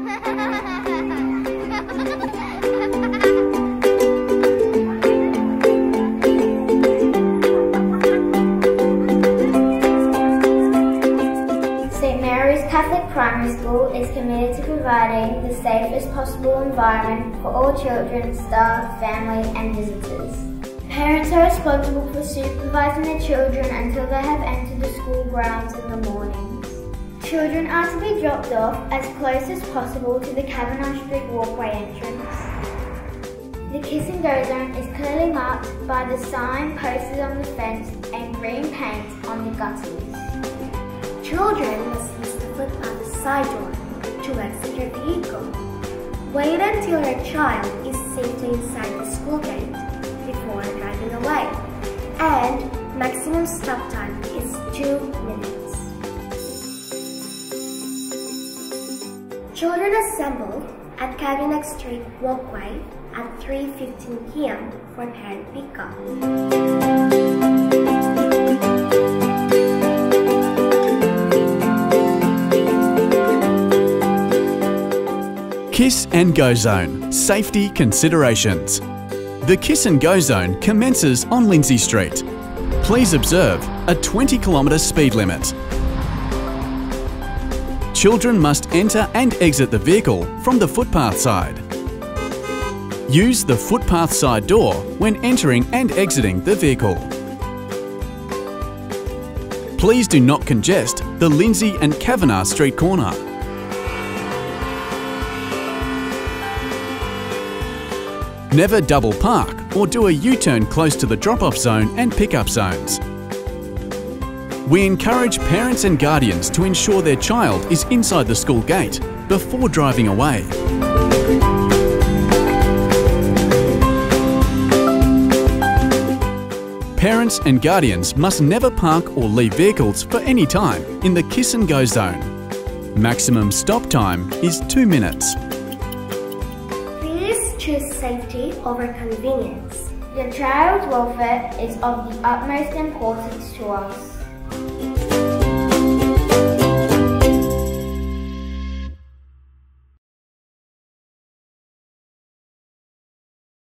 St Mary's Catholic Primary School is committed to providing the safest possible environment for all children, staff, family and visitors. Parents are responsible for supervising their children until they have entered the school grounds in the mornings. Children are to be dropped off as close as possible to the Kavanagh Street walkway entrance. The Kiss and Go zone is clearly marked by the sign posted on the fence and green paint on the gutters. Children must use the footpath side door to exit your vehicle. Wait until your child is safely inside the school gate before driving away. And maximum stop time is 2 minutes. Children assemble at Kavanagh Street walkway at 3.15 p.m. for parent pickup. Kiss and Go Zone Safety Considerations. The Kiss and Go Zone commences on Lindsay Street. Please observe a 20 kilometre speed limit. Children must enter and exit the vehicle from the footpath side. Use the footpath side door when entering and exiting the vehicle. Please do not congest the Lindsay and Kavanagh Street corner. Never double park or do a U-turn close to the drop-off zone and pick-up zones. We encourage parents and guardians to ensure their child is inside the school gate before driving away. Parents and guardians must never park or leave vehicles for any time in the Kiss and Go zone. Maximum stop time is 2 minutes. Please choose safety over convenience. Your child's welfare is of the utmost importance to us.